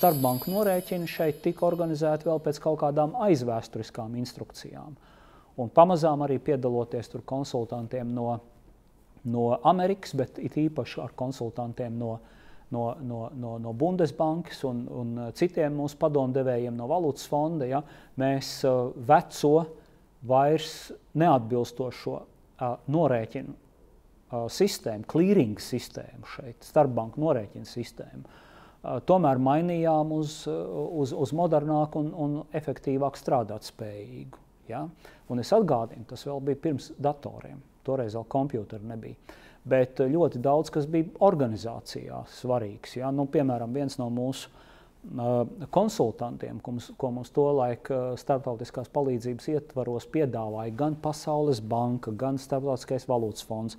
starpbanku norēķini šeit tika organizēti vēl pēc kaut kādām aizvēsturiskām instrukcijām. Un pamazām arī piedaloties tur konsultantiem no, no Amerikas, bet it īpaši ar konsultantiem no, no, no, no, no Bundesbankas un, un citiem mūsu padomdevējiem no valūtas fonda, ja, mēs uh, veco vairs neatbilstošo uh, norēķinu uh, sistēmu, clearing sistēmu šeit, starpbanku norēķinu sistēmu tomēr mainījām uz, uz, uz modernāku un, un efektīvāk strādāt spējīgu. Ja? Un es atgādinu, tas vēl bija pirms datoriem. Toreiz vēl kompjuteri nebija. Bet ļoti daudz kas bija organizācijā svarīgs. Ja? Nu, piemēram, viens no mūsu uh, konsultantiem, ko mums, ko mums tolaik uh, starptautiskās palīdzības ietvaros piedāvāja gan Pasaules banka, gan Starptautiskais valūtas fonds,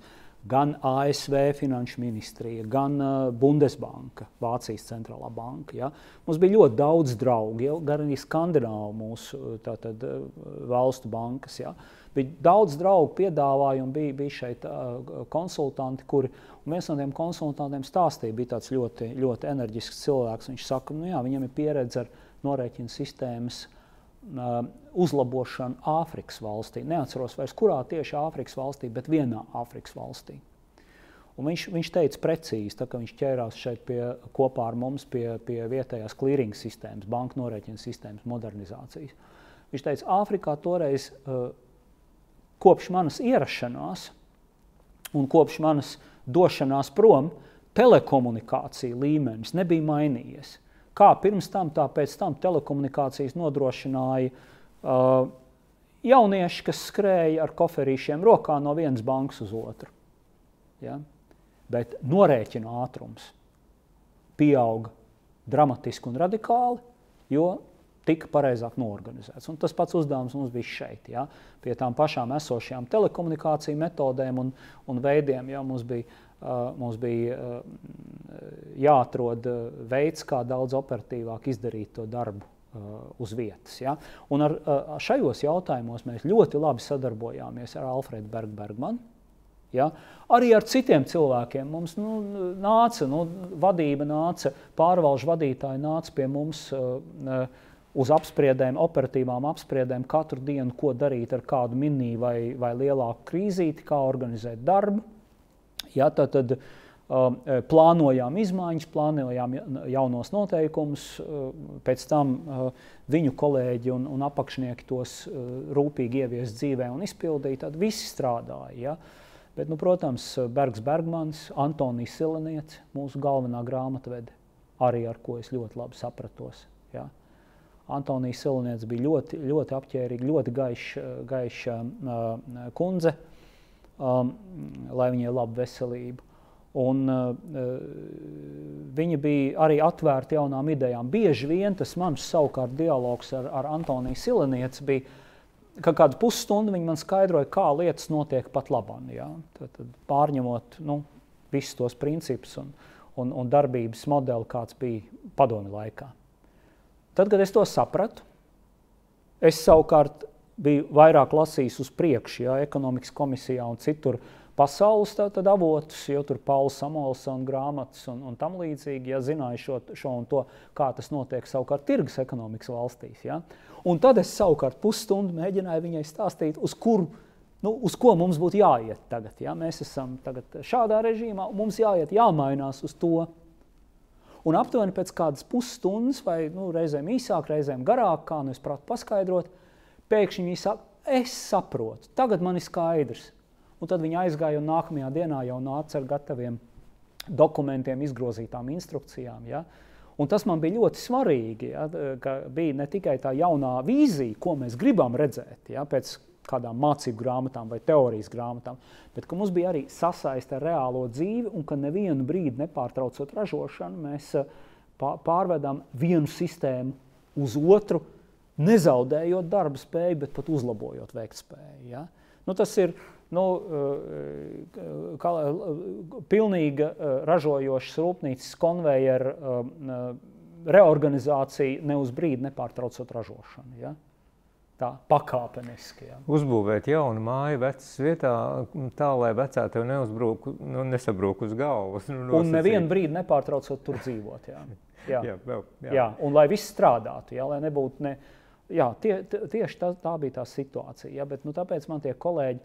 gan ASV Finanšu ministrija, gan uh, Bundesbanka, Vācijas centrālā banka. Ja. Mums bija ļoti daudz draugu, ja, gan arī skandināvu mūsu uh, tātad, uh, valstu bankas. Ja. Bija daudz draugu piedāvājumu, bija, bija šeit uh, konsultanti, kuri viens no tiem konsultantiem stāstīja, bija tāds ļoti, ļoti enerģisks cilvēks. Viņš saka, nu jā, viņam ir pieredze ar norēķinu sistēmas uh, uzlabošanu Āfrikas valstī. Neatceros vairs, kurā tieši Āfrikas valstī, bet vienā Āfrikas valstī. Un viņš, viņš teica precīzi, tā, ka viņš ķērās šeit pie, kopā ar mums pie, pie vietējās clearing sistēmas, banku norēķina sistēmas modernizācijas. Viņš teica, Āfrikā toreiz uh, kopš manas ierašanās un kopš manas došanās prom, telekomunikācija līmenis nebija mainījies. Kā pirms tam, tā pēc tam telekomunikācijas nodrošināja uh, jaunieši, kas skrēja ar koferīšiem rokā no vienas bankas uz otru. Ja? Bet norēķina ātrums pieauga dramatiski un radikāli, jo tika pareizāk norganizēts. Un tas pats uzdevums mums bija šeit, ja? pie tām pašām esošajām telekomunikāciju metodēm un, un veidiem. Ja? Mums bija mums bija jāatrod veids, kā daudz operatīvāk izdarīt to darbu uz vietas. Ja? Un ar, šajos jautājumos mēs ļoti labi sadarbojāmies ar Alfredu Bergbergmanu. Ja? Arī ar citiem cilvēkiem mums nu, nāca, nu, vadība nāca, pārvalžu vadītāji nāca pie mums uh, uz apspriedēm, operatīvām apspriedēm katru dienu, ko darīt ar kādu mini vai, vai lielāku krīzīti, kā organizēt darbu. Ja, tad, tad um, plānojām izmaiņas, plānojām jaunos noteikumus, uh, pēc tam uh, viņu kolēģi un, un apakšnieki tos uh, rūpīgi ievies dzīvē un izpildīja. Tad visi strādāja. Ja. Bet, nu, protams, Bergs Bergmans, Antonijs Silenietis, mūsu galvenā grāmatvede, arī ar ko es ļoti labi sapratos. Ja. Antonijs Silenietis bija ļoti, ļoti apģērbīga, ļoti gaiša, gaiša kundze. Um, lai viņai ir laba veselība. Un, uh, viņa bija arī atvērta jaunām idejām. Bieži vien tas mans savukārt dialogs ar, ar Antoniju Silenietu bija, ka kādu pusstundu viņa man skaidroja, kā lietas notiek pat labāk. Ja? Tad, tad pārņemot nu, visus tos principus un, un, un darbības modeli, kāds bija padomi laikā. Tad, kad es to sapratu, es savukārt biju vairāk lasījis uz priekšu, ja, ekonomikas komisijā un citur pasaules tātad, avotus, jo tur Pauls Samuelsona grāmatas un, un tam līdzīgi, ja zināju šo, šo un to, kā tas notiek savukārt tirgus ekonomikas valstīs. Ja. Un tad es savukārt pusstundu mēģināju viņai stāstīt, uz kuru nu, uz ko mums būtu jāiet tagad. Ja? Mēs esam tagad šādā režīmā, mums jāiet, jāmainās uz to. Un aptuveni pēc kādas pusstundas, vai nu, reizēm īsāk, reizēm garāk, kā nu es prātu paskaidrot, Pēkšņi viņi saka, es saprotu, tagad man ir skaidrs. Un tad viņi aizgāja un nākamajā dienā jau nāca ar gataviem dokumentiem, izgrozītām instrukcijām. Ja? Un tas man bija ļoti svarīgi, ja? ka bija ne tikai tā jaunā vīzija, ko mēs gribam redzēt, ja? pēc kādām mācību grāmatām vai teorijas grāmatām, bet ka mums bija arī sasaiste ar reālo dzīvi un ka nevienu brīdi nepārtraucot ražošanu, mēs eh, pārvedam vienu sistēmu uz otru, nezaudējot darba spēju, bet pat uzlabojot veiktspēju. Ja? Nu, tas ir nu, eh, kā, pilnīga eh, ražojošas rūpnīcas konvejeru eh, reorganizācija ne uz brīdi nepārtraucot ražošanu. Ja? Tā pakāpeniski. Ja. Uzbūvēt jaunu māju vecas vietā, tā lai vecā tev neuzbrūk, nu, nesabrūk uz galvas. Nu, un nevienu brīdi nepārtraucot tur dzīvot. Jā, jā. jā, vēl, jā. jā un lai viss strādātu, jā, lai nebūtu ne. Jā, tie, tieši tā, tā bija tā situācija. Ja, bet, nu, tāpēc man tie kolēģi,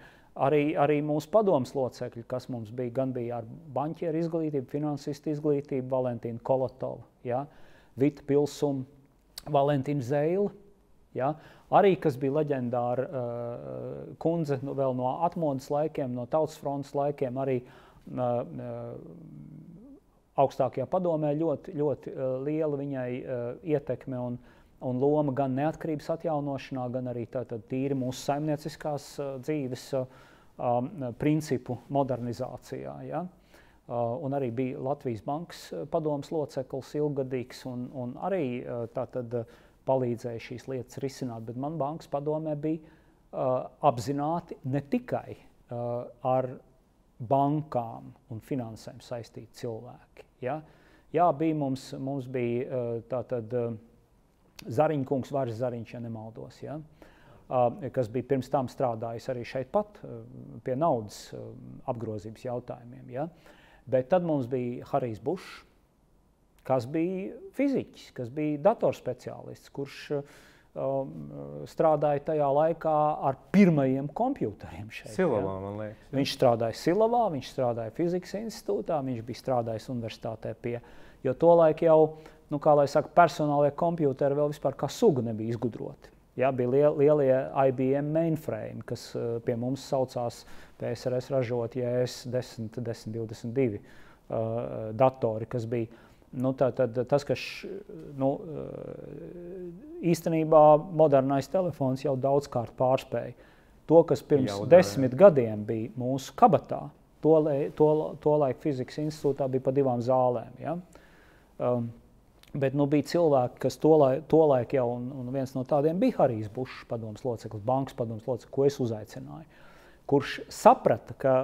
arī, arī mūsu padomus locekļi, kas mums bija, gan bija ar banķieru izglītību, finansistu izglītību, Valentīnu Kolotovu, ja, Vita Pilsumu, Valentīnu Zeilu. Ja, arī kas bija leģendāra uh, kundze nu, vēl no atmodas laikiem, no tautas frontes laikiem, arī uh, uh, augstākajā padomē ļoti, ļoti uh, liela viņai uh, ietekme un, un loma gan neatkarības atjaunošanā, gan arī tātad tīri mūsu saimnieciskās uh, dzīves uh, um, principu modernizācijā. Ja? Uh, un arī bija Latvijas bankas padomas loceklis ilgadīgs un, un arī uh, tātad uh, palīdzēja šīs lietas risināt, bet man bankas padomē bija uh, apzināti ne tikai uh, ar bankām un finansēm saistīti cilvēki. Ja? Jā, bija mums, mums bija uh, tātad uh, Zariņkungs, Vārs Zariņš, ja nemaldos, ja? uh, kas bija pirms tam strādājis arī šeit pat uh, pie naudas uh, apgrozības jautājumiem. Ja? Bet tad mums bija Harijs Bušs, kas bija fiziķis, kas bija datorspeciālists, kurš um, strādāja tajā laikā ar pirmajiem komputeriem. Šeit, Silavā, ja? man liekas. Viņš strādāja Silavā, viņš strādāja fizikas institūtā, viņš bija strādājis universitātē pie, jo tolaik jau, nu, kā lai saka, personālie komputeri vēl vispār kā suga nebija izgudroti. Ja, bija liel, lielie IBM mainframe, kas uh, pie mums saucās PSRS ražot JS 10, 10, 22 uh, datori, kas bija Nu, tā, tad, tas, kas nu, īstenībā modernais telefons jau daudzkārt pārspēja to, kas pirms jau, desmit jā. gadiem bija mūsu kabatā. To, to, to laiku fizikas institūtā bija pa divām zālēm. Ja? Um, bet nu, bija cilvēki, kas to, lai, to laiku jau, un, un viens no tādiem bija Harijs Bušs, padomus loceklis, bankas padomus loceklis, ko es uzaicināju, kurš saprata, ka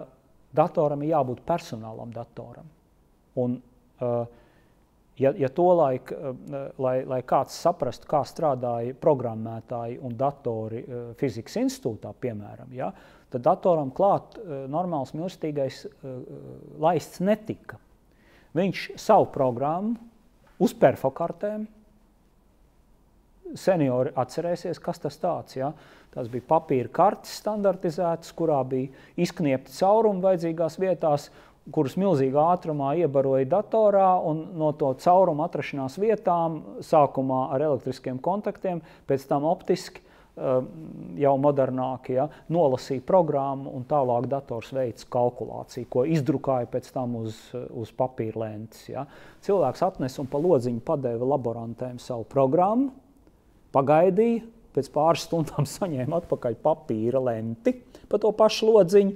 datoram ir jābūt personālam datoram. Un, uh, Ja, ja tolaik, eh, lai, lai kāds saprastu, kā strādāja programmētāji un datori eh, fizikas institūtā, piemēram, ja, tad datoram klāt eh, normāls milstīgais laists netika. Viņš savu programmu uz perfokartēm, seniori atcerēsies, kas tas tāds. Ja? Tās bija papīra kartes standartizētas, kurā bija izkniepti caurumi vajadzīgās vietās, kurus milzīgā ātrumā iebaroja datorā un no to cauruma atrašanās vietām, sākumā ar elektriskiem kontaktiem, pēc tam optiski, um, jau modernākie, ja, nolasīja programmu un tālāk dators veids kalkulāciju, ko izdrukāja pēc tam uz, uz papīra lentes. Ja. Cilvēks atnesa un pa lodziņu padeva laborantēm savu programmu, pagaidīja, pēc pāris stundām saņēma atpakaļ papīra lenti pa to pašu lodziņu,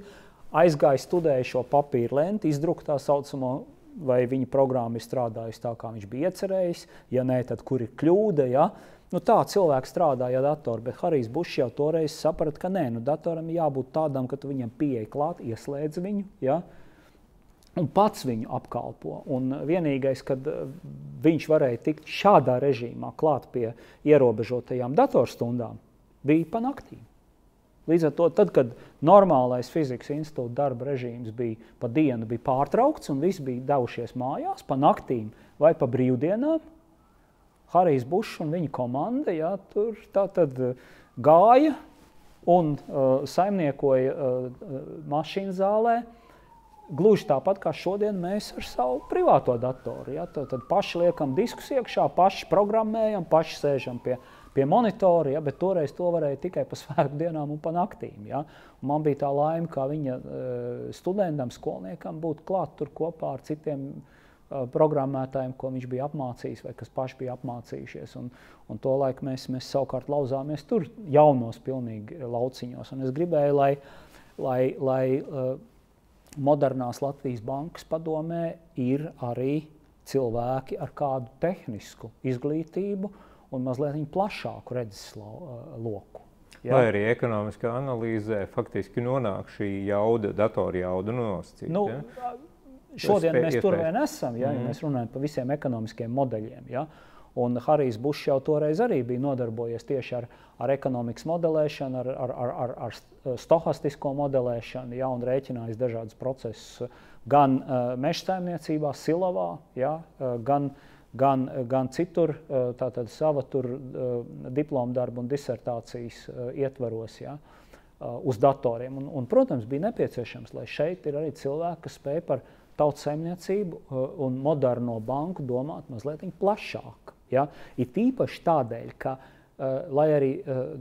aizgāja studēja šo papīra lenti, izdruka tā saucamo, vai viņa programma ir strādājusi tā, kā viņš bija iecerējis. Ja nē, tad kur ir kļūda? Ja? Nu, tā cilvēks strādāja ar datoru, bet Harijs Bušs jau toreiz saprata, ka nē, nu, datoram jābūt tādam, ka tu viņam pieeja klāt, ieslēdz viņu. Ja? Un pats viņu apkalpo. Un vienīgais, kad uh, viņš varēja tikt šādā režīmā klāt pie ierobežotajām datorstundām, bija pa naktīm. Līdz ar to, tad, kad normālais fizikas institūta darba režīms bija pa dienu, bija pārtraukts un visi bija devušies mājās pa naktīm vai pa brīvdienām, Harijs Bušs un viņa komanda jā, tur uh, gāja un uh, saimniekoja uh, mašīnu zālē. Gluži tāpat kā šodien mēs ar savu privāto datoru. Ja? Tad, tad paši liekam diskus iekšā, paši programmējam, paši sēžam pie pie monitora, ja, bet toreiz to varēja tikai pa svētku dienām un pa naktīm. Ja. Un man bija tā laime, kā viņa uh, studentam, skolniekam būt klāt tur kopā ar citiem uh, programmētājiem, ko viņš bija apmācījis vai kas paši bija apmācījušies. Un, un to laiku mēs, mēs savukārt lauzāmies tur jaunos pilnīgi lauciņos. Un es gribēju, lai, lai, lai uh, modernās Latvijas bankas padomē ir arī cilvēki ar kādu tehnisku izglītību, uh, un mazliet plašāku redzes loku. Jā. Vai arī ekonomiskā analīzē faktiski nonāk šī jauda, datorjauda nosacīta? Nu, ja? Šodien mēs tur vien esam, ja, mm -hmm. ja mēs runājam par visiem ekonomiskiem modeļiem. Ja? Un Harijs Bušs jau toreiz arī bija nodarbojies tieši ar, ar ekonomikas modelēšanu, ar, ar, ar, ar, ar stohastisko modelēšanu, ja, un rēķinājis dažādus procesus gan uh, meža saimniecībā, Silavā, ja, uh, gan, gan, gan citur, uh, tātad sava tur uh, diplomu darbu un disertācijas uh, ietvaros. Ja, uz datoriem. Un, un, protams, bija nepieciešams, lai šeit ir arī cilvēki, kas spēj par tautas saimniecību uh, un moderno banku domāt mazliet plašāk. Ja? Ir tīpaši tādēļ, ka lai arī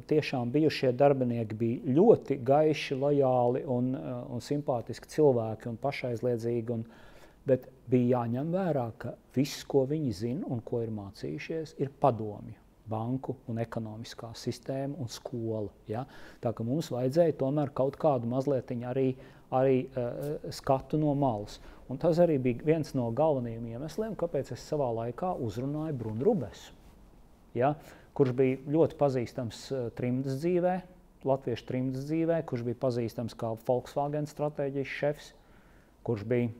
tiešām bijušie darbinieki bija ļoti gaiši, lojāli un, un simpātiski cilvēki un pašaizliedzīgi, un, bet bija jāņem vērā, ka viss, ko viņi zina un ko ir mācījušies, ir padomju banku un ekonomiskā sistēma un skola. Ja? Tā kā mums vajadzēja tomēr kaut kādu mazliet arī, arī uh, skatu no malas. Un tas arī bija viens no galvenajiem iemesliem, kāpēc es savā laikā uzrunāju Brunu Rubesu, ja, kurš bija ļoti pazīstams uh, trimdas dzīvē, latviešu trimdas dzīvē, kurš bija pazīstams kā Volkswagen stratēģijas šefs, kurš bija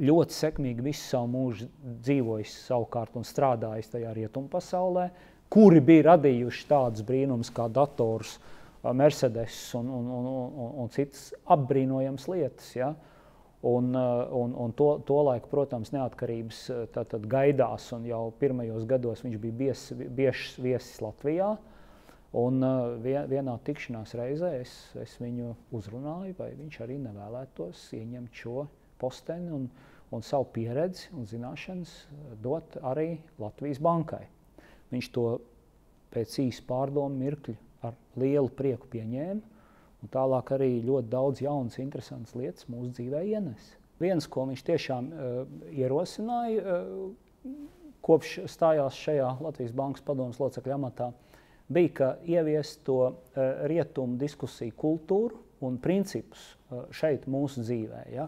ļoti sekmīgi visu savu mūžu dzīvojis savukārt un strādājis tajā rietumu pasaulē, kuri bija radījuši tādus brīnumus kā dators, Mercedes un, un, un, un, un citas apbrīnojamas lietas. Ja? Un, un, un to, to laiku, protams, neatkarības eh, tātad gaidās, un jau pirmajos gados viņš bija bies, biežs viesis Latvijā. Un vienā tikšanās reizē es, es viņu uzrunāju, vai viņš arī nevēlētos ieņemt šo posteni un, un savu pieredzi un zināšanas dot arī Latvijas bankai. Viņš to pēc īsa pārdomu mirkļa ar lielu prieku pieņēma Un tālāk arī ļoti daudz jaunas, interesantas lietas mūsu dzīvē ienes. Viens, ko viņš tiešām uh, ierosināja, uh, kopš stājās šajā Latvijas Bankas padomus locekļa amatā, bija, ka ieviest to uh, rietumu diskusiju kultūru un principus uh, šeit mūsu dzīvē. Ja?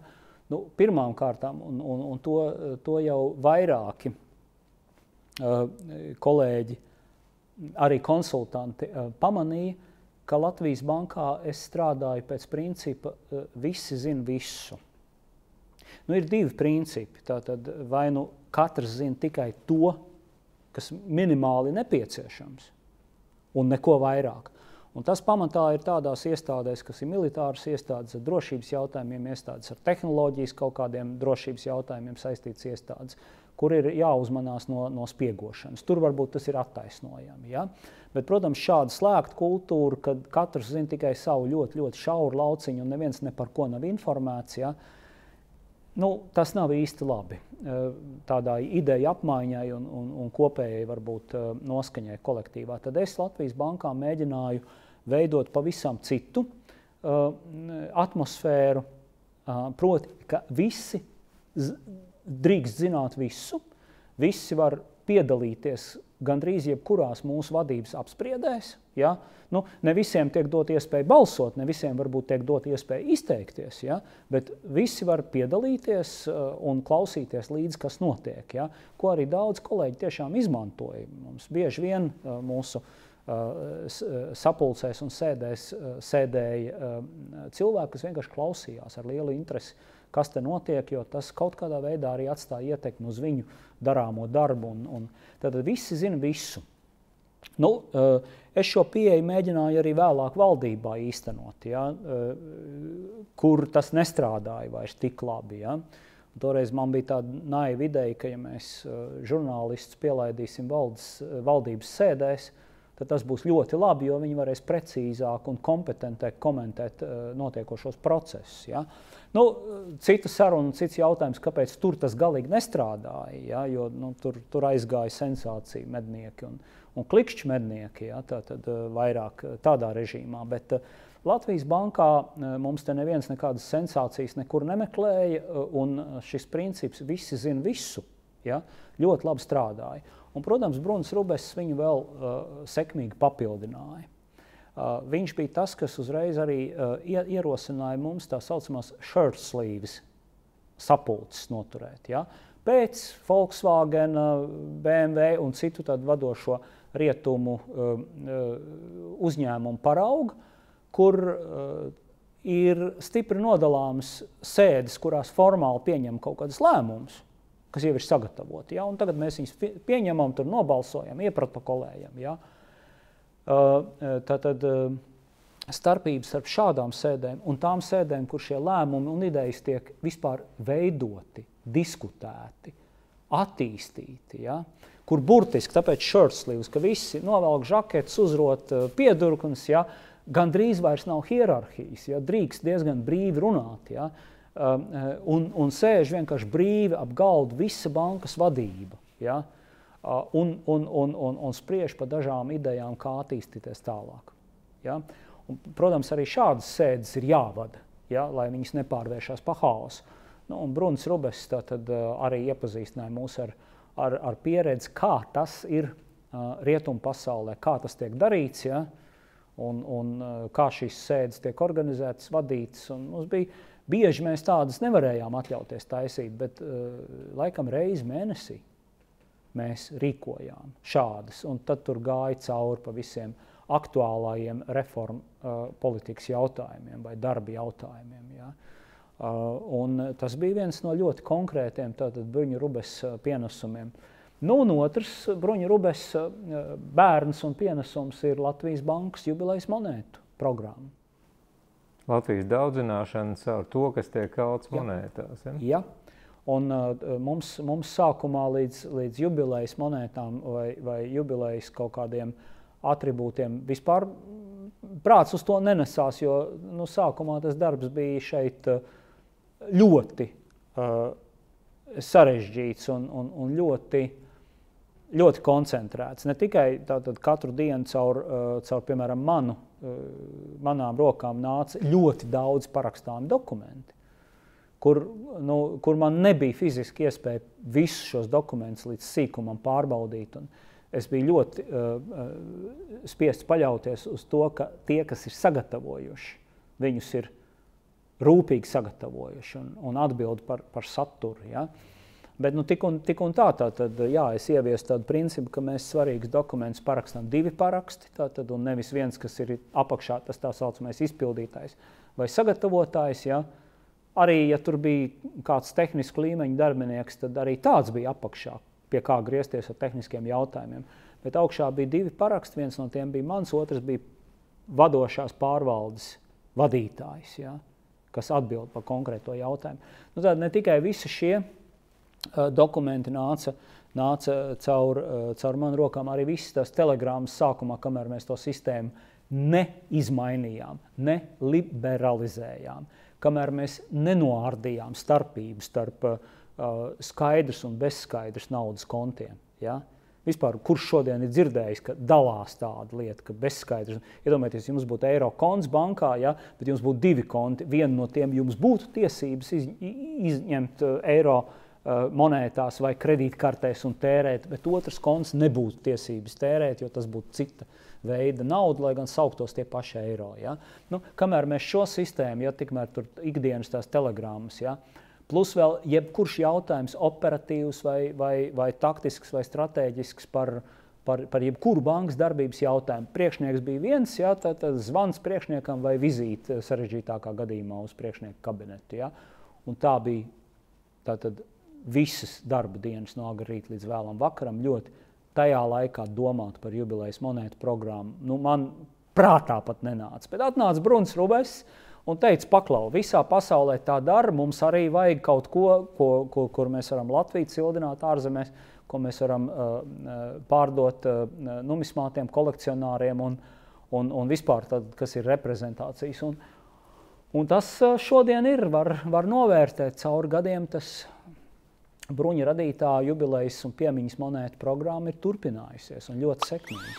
Nu, pirmām kārtām, un, un, un to, to jau vairāki uh, kolēģi, arī konsultanti uh, pamanīja, ka Latvijas bankā es strādāju pēc principa, eh, visi zina visu. Nu, ir divi principi. Tātad, vai nu katrs zina tikai to, kas minimāli nepieciešams, un neko vairāk. Un tas pamatā ir tādās iestādēs, kas ir militāras iestādes ar drošības jautājumiem, iestādes ar tehnoloģijas kaut kādiem drošības jautājumiem saistītas iestādes, kur ir jāuzmanās no, no spiegošanas. Tur varbūt tas ir attaisnojami. Ja? Bet, protams, šāda slēgta kultūra, kad katrs zina tikai savu ļoti, ļoti šauru lauciņu un neviens ne par ko nav informēts, ja, nu, tas nav īsti labi. Eh, tādai ideja apmaiņai un, un, un kopējai varbūt eh, noskaņai kolektīvā. Tad es Latvijas bankā mēģināju veidot pavisam citu uh, atmosfēru, uh, proti, ka visi drīkst zināt visu, visi var piedalīties gandrīz jebkurās mūsu vadības apspriedēs. Ja? Nu, ne visiem tiek dot iespēja balsot, ne visiem varbūt tiek dot iespēja izteikties, ja? bet visi var piedalīties uh, un klausīties līdzi, kas notiek. Ja? Ko arī daudz kolēģi tiešām izmantoja. Mums bieži vien uh, mūsu uh, sapulcēs un sēdēs sēdēja cilvēki, kas vienkārši klausījās ar lielu interesi kas te notiek, jo tas kaut kādā veidā arī atstāja ietekmi uz viņu darāmo darbu. Un, un tad visi zina visu. Nu, es šo pieeju mēģināju arī vēlāk valdībā īstenot, ja, kur tas nestrādāja vairs tik labi. Ja. Toreiz man bija tāda naiva ideja, ka, ja mēs žurnālistus pielaidīsim valdes, valdības sēdēs, tad tas būs ļoti labi, jo viņi varēs precīzāk un kompetentāk komentēt notiekošos procesus. Ja. Nu, cita saruna, cits jautājums, kāpēc tur tas galīgi nestrādāja. Ja, jo nu, tur, tur aizgāja sensācija mednieki un, un klikšķi mednieki. Ja, tā tad eh, vairāk eh, tādā režīmā. Bet uh, Latvijas bankā uh, mums te neviens nekādas sensācijas nekur nemeklēja, uh, un šis princips visi zina visu. Ja, ļoti labi strādāja. Un, protams, Brunis Rubes viņu vēl sekmīgi papildināja. Uh, viņš bija tas, kas uzreiz arī uh, ierosināja mums tā saucamās shirt sleeves sapulces noturēt. Ja? Pēc Volkswagen, BMW un citu vadošo rietumu uh, uzņēmumu parauga, kur ir stipri nodalāmas sēdes, kurās formāli pieņem kaut kādas lēmumus, kas jau ir sagatavoti. Ja? Un tagad mēs viņus pieņemam, tur nobalsojam, ieprotokolējam. Ja? Tātad starpības starp šādām sēdēm un tām sēdēm, kur šie lēmumi un idejas tiek vispār veidoti, diskutēti, attīstīti. Ja? Kur burtiski tāpēc shortslīvs, ka visi novelk žaketes, uzrot piedurknes, ja? gandrīz vairs nav hierarhijas, ja? drīkst diezgan brīvi runāt. Ja? Un, un sēž vienkārši brīvi ap galdu visa bankas vadība. Ja? Un, un, un, un, un spriež par dažām idejām, kā attīstīties tālāk. Ja? Un, protams, arī šādas sēdes ir jāvada, ja, lai viņas nepārvēršas par haosu. Nu, Brunis Rubes tad, uh, arī iepazīstināja mūs ar, ar, ar pieredzi, kā tas ir uh, rietumu pasaulē, kā tas tiek darīts, ja, un, un uh, kā šīs sēdes tiek organizētas, vadītas. Mums bija bieži mēs tādas nevarējām atļauties taisīt, bet uh, laikam reizi mēnesī mēs rīkojām šādas, un tad tur gāja cauri pa visiem aktuālajiem reformu uh, politikas jautājumiem vai darba jautājumiem. Ja. Uh, un tas bija viens no ļoti konkrētiem bruņu rubes pienesumiem. Nu, un otrs bruņu rubes bērns un pienesums ir Latvijas bankas jubilejas monētu programma. Latvijas daudzināšana caur to, kas tiek kalts monētās. Ja? Ja. Un, uh, mums, mums sākumā līdz, līdz jubilejas monētām vai, vai jubilejas kaut kādiem uh, attribūtiem. Vispār prāts uz to nenesās, jo nu, sākumā tas darbs bija šeit eh, ļoti uh, sarežģīts un, un, un ļoti, ļoti koncentrēts. Ne tikai tātad, katru dienu caur, uh, caur piemēram, manu, uh, manām rokām nāca ļoti daudz parakstāmi dokumenti. Kur, nu, kur man nebija fiziski iespēja visus šos dokumentus līdz sīkumam pārbaudīt. Un, uh, es biju ļoti uh, spiests paļauties uz to, ka tie, kas ir sagatavojuši, viņus ir rūpīgi sagatavojuši un, un atbild par, par saturu. Ja? Bet nu, tik, un, tik un tā, tā tad, jā, es ieviesu tādu principu, ka mēs svarīgus dokumentus parakstām divi paraksti, tātad, un nevis viens, kas ir apakšā, tas tā saucamais izpildītājs vai sagatavotājs. Ja? Arī, ja tur bija kāds tehnisku līmeņa darbinieks, tad arī tāds bija apakšā, pie kā griezties ar tehniskiem jautājumiem. Bet augšā bija divi paraksti. Viens no tiem bija mans, otrs bija vadošās pārvaldes vadītājs, ja, kas atbild par konkrēto jautājumu. Nu, tad ne tikai visi šie dokumenti nāca, nāca caur, uh, caur manu rokām, arī visas tās telegrammas sākumā, kamēr mēs to sistēmu neizmainījām, neliberalizējām, kamēr mēs nenoārdījām starpību starp uh, skaidrs un bezskaidrs naudas kontiem. Ja? Vispār, kurš šodien ir dzirdējis, ka dalās tāda lieta, ka bezskaidrs. Iedomājieties, jums būtu eiro konts bankā, ja, bet jums būtu divi konti. Vienu no tiem jums būtu tiesības iz, izņemt eiro uh, monētās vai kredītkartēs un tērēt, bet otrs konts nebūtu tiesības tērēt, jo tas būtu cita veida nauda, lai gan sauktos tie paši eiro. Ja. Nu, kamēr mēs šo sistēmu, ja tikmēr tur ikdienas tās telegrammas, ja, uh, Plus vēl jebkurš jautājums, operatīvs, vai, vai, vai taktisks, vai strateģisks par, par, par jebkuru bankas darbības jautājumu. Priekšnieks bija viens, jā, tad, tad zvans priekšniekam vai vizīte sarežģītākā gadījumā uz priekšnieku kabinetu. Jā. Un tā bija tātad, visas darba dienas no agrā rīta līdz vēlam vakaram. Ļoti tajā laikā domāt par jubilejas monētu programmu. Nu, man prātā pat nenāca. Bet atnāca Bruns Rubēs un teica, paklau, visā pasaulē tā dara, mums arī vajag kaut ko, ko, ko kur mēs varam Latviju cildināt ārzemēs, ko mēs varam uh, uh, pārdot uh, numismātiem, kolekcionāriem un, un, un vispār, tad, kas ir reprezentācijas. Un, un tas uh, šodien ir, var, var novērtēt cauri gadiem, tas bruņu radītāja jubilejas un piemiņas monētu programma ir turpinājusies un ļoti sekmīgi.